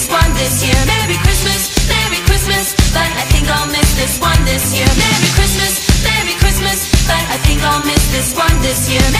this one this year. Merry Christmas, Merry Christmas, but I think I'll miss this one this year. Merry Christmas, Merry Christmas, but I think I'll miss this one this year.